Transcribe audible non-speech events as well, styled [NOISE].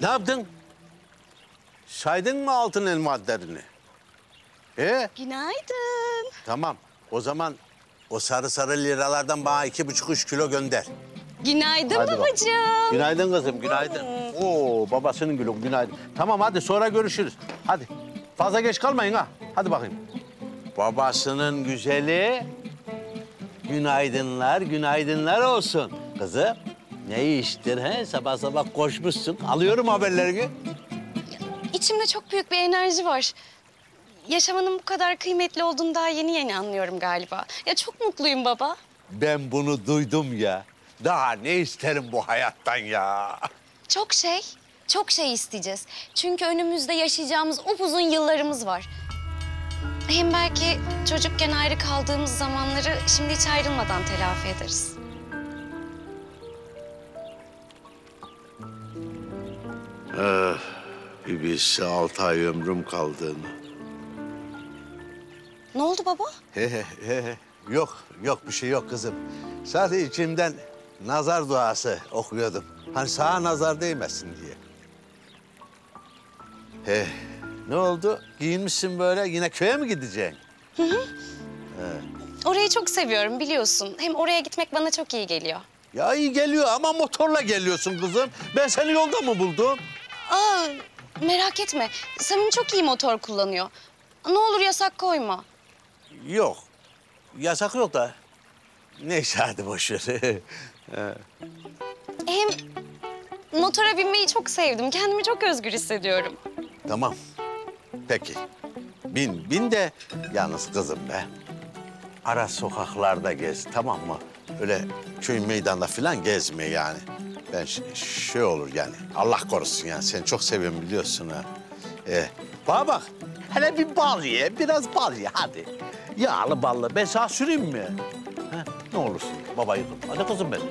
Ne yaptın? Saydın mı altın elmadlarını? He? Günaydın. Tamam. O zaman o sarı sarı liralardan bana iki buçuk üç kilo gönder. Günaydın Hadi bak. babacığım. Günaydın kızım, günaydın. Oo, babasının gülü, günaydın. Tamam hadi sonra görüşürüz. Hadi. Fazla geç kalmayın ha. Hadi bakayım. Babasının güzeli. Günaydınlar, günaydınlar olsun. Kızım, ne iştir he? Sabah sabah koşmuşsun. Alıyorum haberlerini. İçimde çok büyük bir enerji var. Yaşamanın bu kadar kıymetli olduğunu daha yeni yeni anlıyorum galiba. Ya çok mutluyum baba. Ben bunu duydum ya. Daha ne isterim bu hayattan ya? Çok şey, çok şey isteyeceğiz. Çünkü önümüzde yaşayacağımız upuzun yıllarımız var. Hem belki çocukken ayrı kaldığımız zamanları şimdi hiç ayrılmadan telafi ederiz. Bir bilse altı ay ömrüm kaldığını. Ne oldu baba? He he he he. Yok, yok bir şey yok kızım. Sadece içimden nazar duası okuyordum. Hani sağa nazar değmesin diye. He, ne oldu? Giyinmişsin böyle, yine köye mi gideceksin? Orayı çok seviyorum biliyorsun. Hem oraya gitmek bana çok iyi geliyor. Ya iyi geliyor ama motorla geliyorsun kızım. Ben seni yolda mı buldum? Aa, merak etme. Samim çok iyi motor kullanıyor. Ne olur yasak koyma. Yok, yasak yok da. Neyse hadi boş ver. [LAUGHS] Hem motora binmeyi çok sevdim. Kendimi çok özgür hissediyorum. Tamam. Peki. Bin, bin de yalnız kızım be. Ara sokaklarda gez, tamam mı? Öyle köy meydanda falan gezme yani. Ben şey olur yani, Allah korusun yani. Seni çok seviyorum biliyorsun ha. Ee, bana bak, hele bir bal ye, biraz bal ye hadi. Yağlı ballı, ben sana süreyim mi? Ha, ne olursun babayı kırma. Hadi kızım benim.